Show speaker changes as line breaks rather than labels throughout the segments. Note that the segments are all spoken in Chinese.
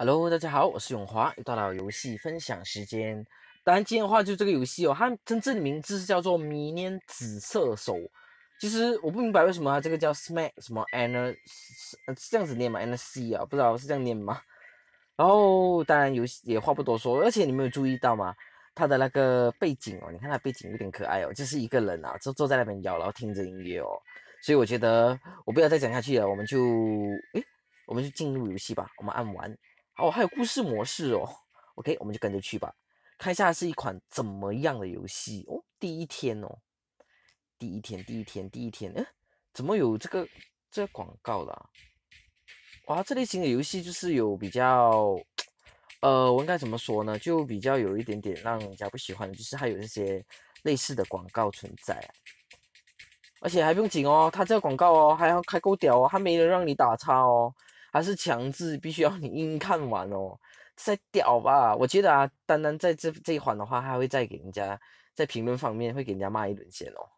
Hello，大家好，我是永华，又到了游戏分享时间。当然，今天的话就这个游戏哦，它真正的名字是叫做《迷恋紫色手》。其实我不明白为什么它这个叫 Smack 什么 N 是这样子念吗？N C 啊，不知道是这样念吗？然后当然游戏也话不多说，而且你没有注意到吗？它的那个背景哦，你看它背景有点可爱哦，就是一个人啊，就坐在那边摇，然后听着音乐哦。所以我觉得我不要再讲下去了，我们就诶，我们就进入游戏吧。我们按完哦，还有故事模式哦。OK，我们就跟着去吧，看一下是一款怎么样的游戏哦。第一天哦，第一天，第一天，第一天，诶，怎么有这个这个广告的？哇，这类型的游戏就是有比较，呃，我应该怎么说呢？就比较有一点点让人家不喜欢的，就是还有一些类似的广告存在，而且还不用紧哦，它这个广告哦还要开够屌哦，它没人让你打叉哦，还是强制必须要你硬看完哦，在屌吧？我觉得啊，单单在这这一环的话，还会再给人家在评论方面会给人家骂一轮先哦。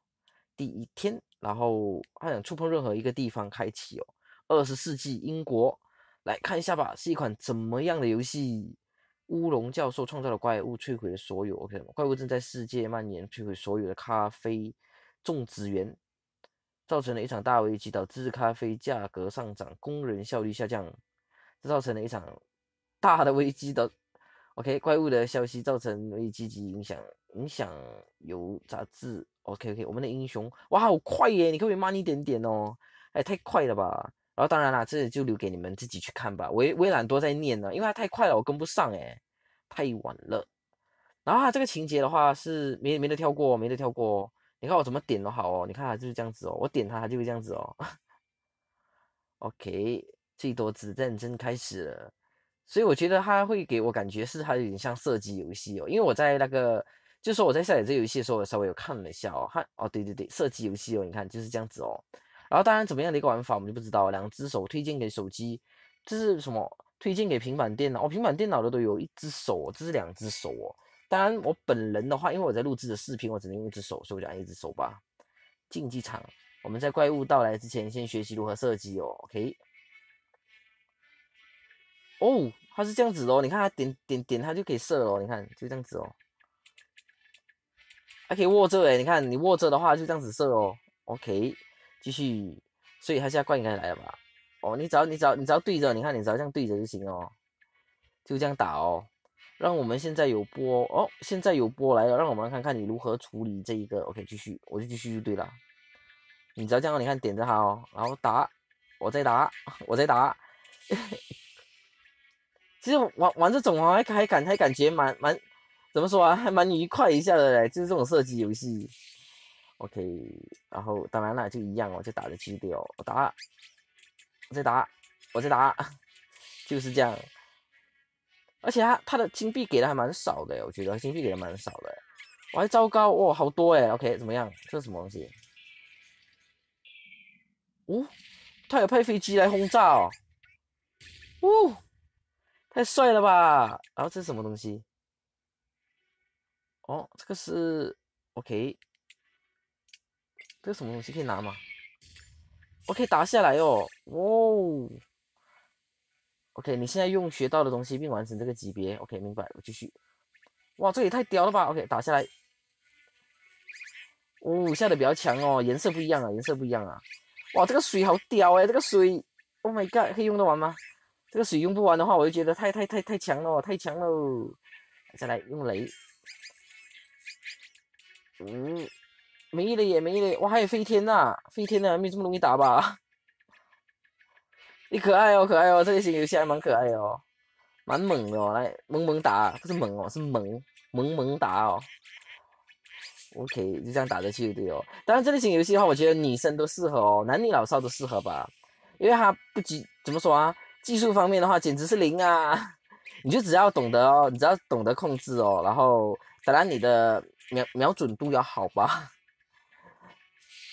第一天，然后他想触碰任何一个地方开启哦。二十世纪英国，来看一下吧，是一款怎么样的游戏？乌龙教授创造的怪物摧毁了所有，OK，怪物正在世界蔓延，摧毁所有的咖啡种植园，造成了一场大危机，导致咖啡价格上涨，工人效率下降，这造成了一场 大的危机的，OK，怪物的消息造成危机及影响，影响有杂志，OK，OK，我们的英雄，哇，好快耶，你可不可以慢一点点哦？哎，太快了吧！然后当然啦，这里就留给你们自己去看吧。我我也懒多在念呢，因为它太快了，我跟不上哎，太晚了。然后它这个情节的话是没没得跳过，没得跳过。你看我怎么点都好哦，你看它就是这样子哦，我点它它就会这样子哦。OK，最多子认真开始了，所以我觉得它会给我感觉是它有点像射击游戏哦，因为我在那个就说我在下载这游戏的时候，我稍微有看了一下哦，它哦对对对，射击游戏哦，你看就是这样子哦。然后当然怎么样的一个玩法我们就不知道，两只手推荐给手机，这是什么？推荐给平板电脑哦，平板电脑的都有一只手，这是两只手哦。当然我本人的话，因为我在录制的视频，我只能用一只手，所以我就按一只手吧。竞技场，我们在怪物到来之前先学习如何射击哦。OK。哦，它是这样子哦，你看它点点点它就可以射了哦，你看就这样子哦。还可以握着诶，你看你握着的话就这样子射哦。OK。继续，所以它现在怪应该来了吧？哦，你只要你只要你只要对着，你看你只要这样对着就行哦，就这样打哦。让我们现在有波哦，现在有波来了，让我们来看看你如何处理这一个。OK，继续，我就继续就对了。你只要这样，你看点着它哦，然后打，我再打，我再打。其实玩玩这种啊，还还感还感觉蛮蛮怎么说啊，还蛮愉快一下的嘞，就是这种射击游戏。OK，然后当然了，就一样哦，就打着基调，我打，我再打，我再打，就是这样。而且他他的金币给的还蛮少的，我觉得金币给的蛮少的。我还糟糕哇，好多哎。OK，怎么样？这是什么东西？哦，他有派飞机来轰炸哦。哦，太帅了吧！然后这是什么东西？哦，这个是 OK。这是什么东西可以拿吗？我可以打下来哦，哦。OK，你现在用学到的东西并完成这个级别。OK，明白。我继续。哇，这也太屌了吧！OK，打下来。哦，下的比较强哦，颜色不一样啊，颜色不一样啊。哇，这个水好屌哎，这个水，Oh my god，可以用得完吗？这个水用不完的话，我就觉得太太太太强了，太强了。再来用雷。嗯。没了也没了，哇，还有飞天呐！飞天呢，没这么容易打吧？你可爱哦，可爱哦，这个新游戏还蛮可爱哦，蛮猛的哦，来萌萌打，不是猛哦，是萌萌萌打哦。OK，就这样打着去对哦。当然，这类型游戏的话，我觉得女生都适合哦，男女老少都适合吧，因为它不急，怎么说啊？技术方面的话，简直是零啊！你就只要懂得哦，你只要懂得控制哦，然后当然你的瞄瞄准度要好吧。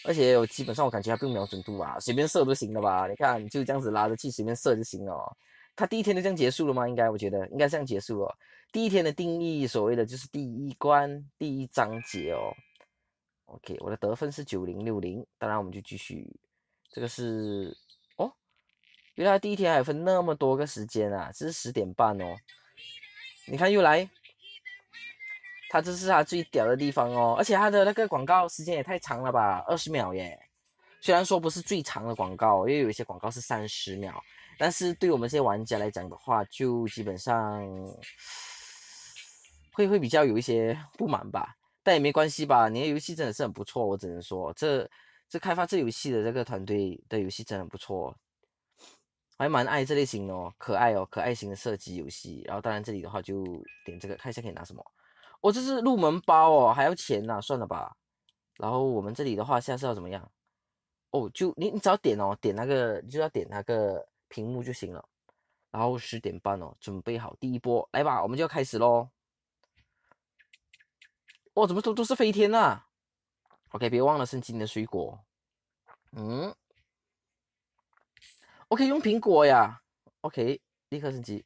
而且我基本上我感觉它不用瞄准度啊，随便射都行了吧？你看，就这样子拉着去随便射就行了。它第一天就这样结束了吗？应该我觉得应该这样结束哦。第一天的定义，所谓的就是第一关第一章节哦。OK，我的得分是九零六零，当然我们就继续。这个是哦，原来第一天还分那么多个时间啊！这是十点半哦。你看又来，它这是它最屌的地方哦，而且它的那个广告时间也太长了吧，二十秒耶。虽然说不是最长的广告，因为有一些广告是三十秒，但是对我们这些玩家来讲的话，就基本上会会比较有一些不满吧。但也没关系吧，你的游戏真的是很不错，我只能说，这这开发这游戏的这个团队的游戏真的不错，还蛮爱这类型的哦，可爱哦，可爱型的射击游戏。然后当然这里的话就点这个，看一下可以拿什么。哦，这是入门包哦，还要钱呐，算了吧。然后我们这里的话，下次要怎么样？哦，就你你只要点哦，点那个你就要点那个屏幕就行了。然后十点半哦，准备好第一波，来吧，我们就要开始喽。哦，怎么都都是飞天呐？OK，别忘了升级你的水果。嗯，OK，用苹果呀。OK，立刻升级。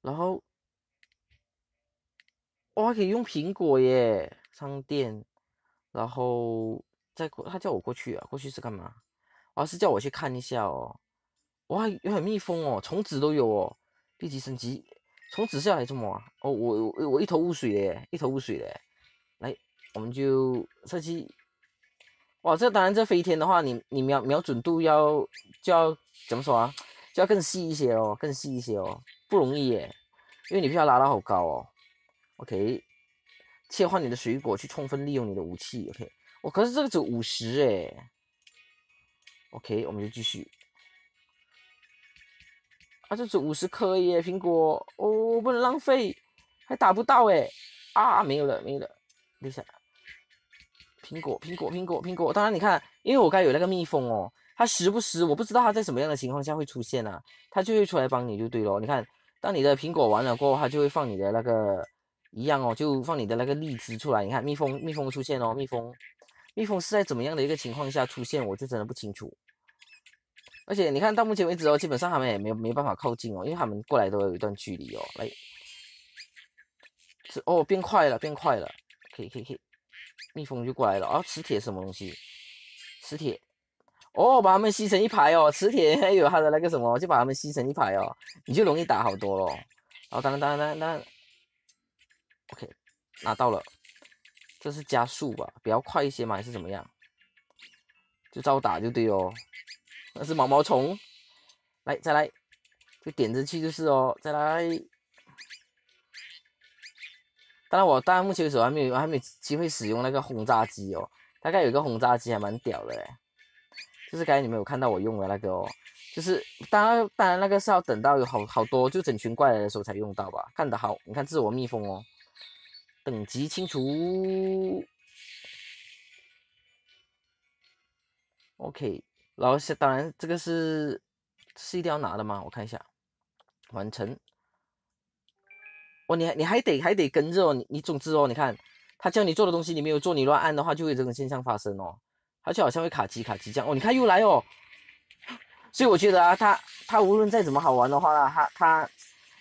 然后，我还可以用苹果耶，商店。然后再过，他叫我过去啊，过去是干嘛？哦，是叫我去看一下哦。哇，有很蜜蜂哦，虫子都有哦，立即升级。从纸下来做么啊？哦，我我我一头雾水嘞，一头雾水嘞。来，我们就设计。哇，这当然这飞天的话，你你瞄瞄准度要就要怎么说啊？就要更细一些哦，更细一些哦，不容易耶，因为你必须要拉到好高哦。OK，切换你的水果去充分利用你的武器。OK，我可是这个只有五十哎。OK，我们就继续。啊，这只五十颗耶，苹果哦，不能浪费，还打不到哎，啊，没有了，没有了，等一下，苹果，苹果，苹果，苹果，当然你看，因为我刚有那个蜜蜂哦，它时不时，我不知道它在什么样的情况下会出现啊，它就会出来帮你就对了。你看，当你的苹果完了过后，它就会放你的那个一样哦，就放你的那个荔枝出来。你看，蜜蜂，蜜蜂出现哦，蜜蜂，蜜蜂是在怎么样的一个情况下出现，我就真的不清楚。而且你看到目前为止哦，基本上他们也没没办法靠近哦，因为他们过来都有一段距离哦。来，是哦，变快了，变快了，可以可以可以，蜜蜂就过来了啊！磁铁什么东西？磁铁，哦，把他们吸成一排哦，磁铁还有它的那个什么，就把他们吸成一排哦，你就容易打好多咯。然后当然当然当然当然，OK，拿到了，这是加速吧？比较快一些嘛，还是怎么样？就照打就对哦。那是毛毛虫，来再来，就点着去就是哦，再来。当然我当然目前为止还没有还没有机会使用那个轰炸机哦，大概有个轰炸机还蛮屌的嘞，就是刚才你们有看到我用的那个哦，就是当然当然那个是要等到有好好多就整群怪来的时候才用到吧。看得好，你看这是我蜜蜂哦，等级清除，OK。然后是当然，这个是是一定要拿的吗？我看一下，完成。哦，你你还得还得跟着哦，你你总之哦，你看他叫你做的东西你没有做，你乱按的话就会这种现象发生哦，而且好像会卡机卡机这样哦。你看又来哦，所以我觉得啊，他他无论再怎么好玩的话，他他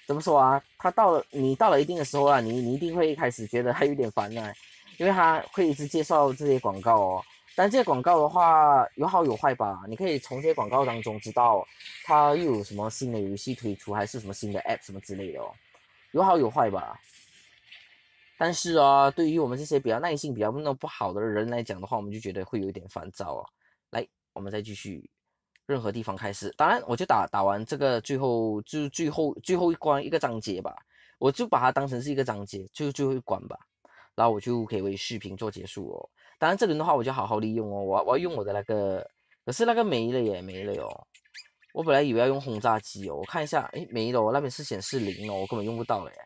怎么说啊？他到了你到了一定的时候啊，你你一定会开始觉得他有点烦啊，因为他会一直介绍这些广告哦。但这些广告的话有好有坏吧？你可以从这些广告当中知道它又有什么新的游戏推出，还是什么新的 App 什么之类的哦，有好有坏吧。但是啊，对于我们这些比较耐性比较那不好的人来讲的话，我们就觉得会有点烦躁啊。来，我们再继续，任何地方开始。当然，我就打打完这个最后就最后最后一关一个章节吧，我就把它当成是一个章节，就最后一关吧。然后我就可以为视频做结束哦。当然，这轮的话我就好好利用哦。我我要用我的那个，可是那个没了耶，没了哟。我本来以为要用轰炸机哦，我看一下，哎，没了，我那边是显示零哦，我根本用不到了耶。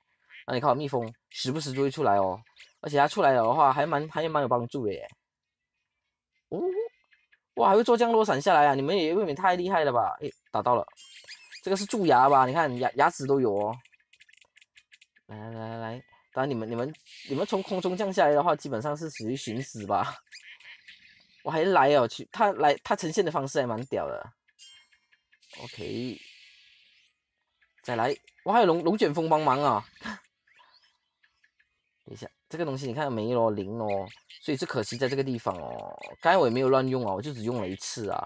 那你看我，蜜蜂时不时就会出来哦，而且它出来了的话，还蛮还蛮有帮助的耶。哇，还会做降落伞下来啊！你们也未免太厉害了吧？哎，打到了，这个是蛀牙吧？你看牙牙齿都有哦。来来来来。当然，你们、你们、你们从空中降下来的话，基本上是属于寻死吧。我还来哦，去他来，他呈现的方式还蛮屌的。OK，再来，我还有龙龙卷风帮忙啊。一下，这个东西你看没咯，零哦，所以是可惜在这个地方哦。刚才我也没有乱用啊，我就只用了一次啊。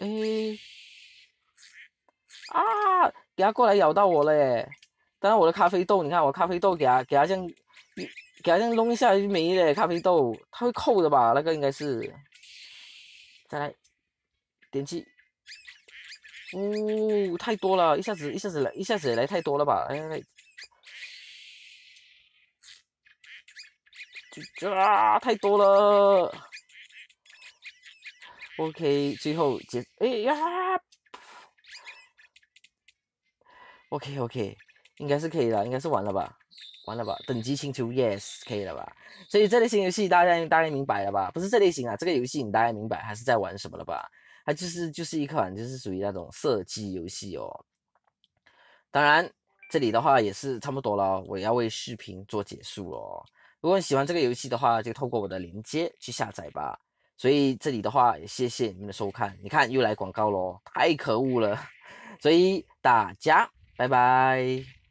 哎，啊，给它过来咬到我了耶！当然我的咖啡豆，你看我咖啡豆给它给它这样，给它这样弄一下就没了。咖啡豆它会扣的吧？那个应该是。再来，点击。哦，太多了，一下子一下子来一下子来太多了吧？哎，就啊，太多了。OK，最后结，哎呀，OK OK，应该是可以了，应该是完了吧？完了吧？等级清除 Yes，可以了吧？所以这类型游戏大家大概明白了吧？不是这类型啊，这个游戏你大概明白还是在玩什么了吧？它就是就是一款就是属于那种射击游戏哦。当然，这里的话也是差不多了，我要为视频做结束哦。如果你喜欢这个游戏的话，就透过我的链接去下载吧。所以这里的话也谢谢你们的收看。你看又来广告喽，太可恶了。所以大家拜拜。